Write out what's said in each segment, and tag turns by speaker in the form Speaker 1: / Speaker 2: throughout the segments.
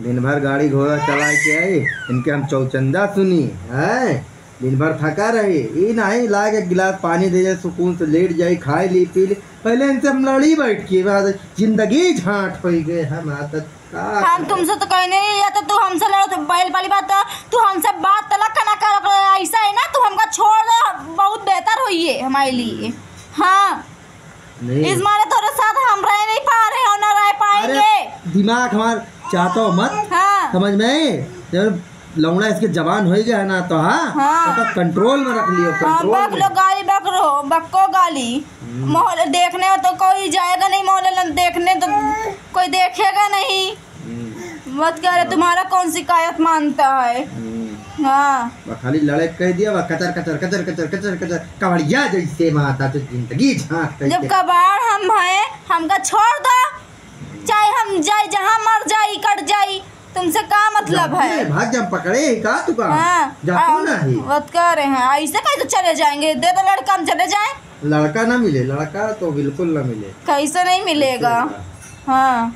Speaker 1: दिन भर गाड़ी घोड़ा चला के आई इनके हम चौचंदा सुनी है? दिन भर थका रही ई नहीं ला के गिलास पानी दे जाए सुकून से लेट जाई खाई ली पी ली। पहले इनसे हम लड़ी बैठ के बाद ज़िंदगी झांट हो गए हम आदत
Speaker 2: हम तुमसे तो कहने नहीं जाता तू हमसे लड़ो तो बैल वाली बात तो तू हमसे बात तलक ना कर ऐसा है ना तू हमका छोड़ दो बहुत बेहतर हुई है हमारे लिए। हाँ। इस मारे तेरे साथ हम रह नहीं पा रहे और ना रह पाएँगे।
Speaker 1: दिमाग हमार चाहता हो मत।
Speaker 2: हाँ।
Speaker 1: समझ में? जब लौड़ा इसके जवान हो गया है ना तो हाँ
Speaker 2: हाँ।
Speaker 1: तो कंट्रोल में रख लियो
Speaker 2: हाँ
Speaker 1: कंट्रोल
Speaker 2: बक
Speaker 1: में।
Speaker 2: लो गाली बक रो बक्को गाली। मोहल्ले देखने तो कोई जाएगा नहीं मोहल्ले देखने तो कोई देखेगा नहीं। मत कह रहे तुम्हारा कौन शिकायत मानता है?
Speaker 1: हम्म।
Speaker 2: हाँ।
Speaker 1: खाली लड़े कह दिया बा कचर कचर कचर कचर कचर कचर कवड़िया जैसे माता तो ज़िंदगी झाँक
Speaker 2: जब कबाड़ हम हैं हमका छोड़ दो। चाहे हम जाए जहाँ मर जाई कट जाई तुमसे का मतलब है?
Speaker 1: भाग जब पकड़े का तू का?
Speaker 2: हाँ बात कर रहे हैं। ऐसे कैसे चले जाएँगे? दे दो लड़का हम चले जाए।
Speaker 1: लड़का ना मिले लड़का तो बिल्कुल ना मिले।
Speaker 2: कैसे नहीं मिलेगा? हाँ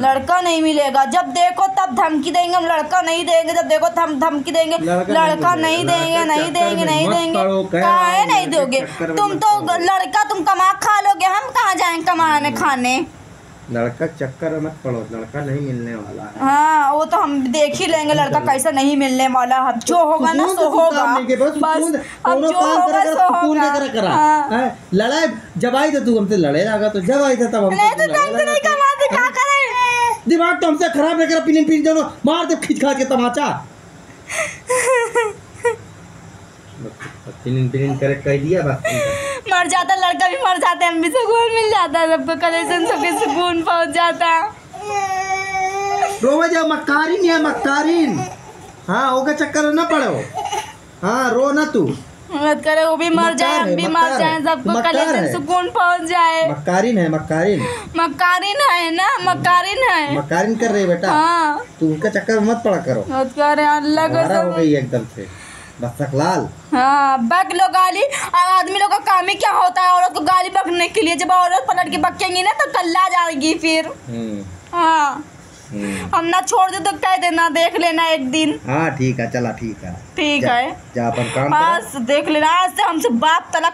Speaker 2: लड़का नहीं मिलेगा। जब देखो तब धमकी देंगे हम लड़का नहीं देंगे। जब देखो तब धमकी देंगे।
Speaker 1: लड़का नहीं
Speaker 2: देंगे नहीं देंगे नहीं देंगे।
Speaker 1: कह
Speaker 2: नहीं दोगे? तुम तो लड़का तुम कमा खा लोगे। हम कहाँ जाएँगे कमाने खाने?
Speaker 1: लड़का चक्कर मत पड़ो लड़का नहीं मिलने वाला है।
Speaker 2: हाँ वो तो हम देख ही लेंगे लड़का कैसा नहीं मिलने वाला। अब जो होगा ना सो होगा। बस अब जो होगा सो होगा।
Speaker 1: लेकर करा।
Speaker 2: हाँ।
Speaker 1: हैं? लड़ाई जब आई तो तू हमसे लड़े लगा तो जब आई था तब हम
Speaker 2: नहीं
Speaker 1: तो
Speaker 2: ढंग से नहीं
Speaker 1: तो-
Speaker 2: कमाते क्या करें?
Speaker 1: दिमाग तो हमसे खराब नहीं करा पीने पीने जानो मार दे खींच खा के तमाचा। पिनिन पिनिन करे कह दिया बस।
Speaker 2: मर जाता लड़का भी मर जाता है हम भी सुकून मिल जाता है सबको कलेक्शन सबके सुकून पहुँच जाता।
Speaker 1: रोवे जाओ मक्कारिन है मक्कारिन। हाँ ओके चक्कर ना पड़ो हाँ। रो ना तू।
Speaker 2: मत करे वो भी मर जाए हम भी मर जाए सबको कलेक्शन सुकून पहुँच जाए।
Speaker 1: मक्कारिन है मक्कारिन।
Speaker 2: मकारिन है ना मकारिन है।
Speaker 1: मक्कारिन कर रही बेटा।
Speaker 2: हाँ।
Speaker 1: तू उनके चक्कर मत पड़ा करो।
Speaker 2: मत करे अल्लाह
Speaker 1: हमारा हो गई एकदम से। लाल
Speaker 2: हाँ बक लो गाली। और आदमी लोग का काम ही क्या होता है? औरत को गाली बकने के लिए जब औरत पलट के बकेंगी ना तो कल्ला जाएगी फिर।
Speaker 1: हम्म।
Speaker 2: हाँ।
Speaker 1: हम्म।
Speaker 2: हम ना छोड़ दे तो कह देना देख लेना एक दिन।
Speaker 1: हाँ ठीक है चला ठीक है।
Speaker 2: ठीक
Speaker 1: जा-
Speaker 2: है।
Speaker 1: जा जा काम
Speaker 2: देख लेना आज से हमसे बात तलक